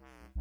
mm-hmm.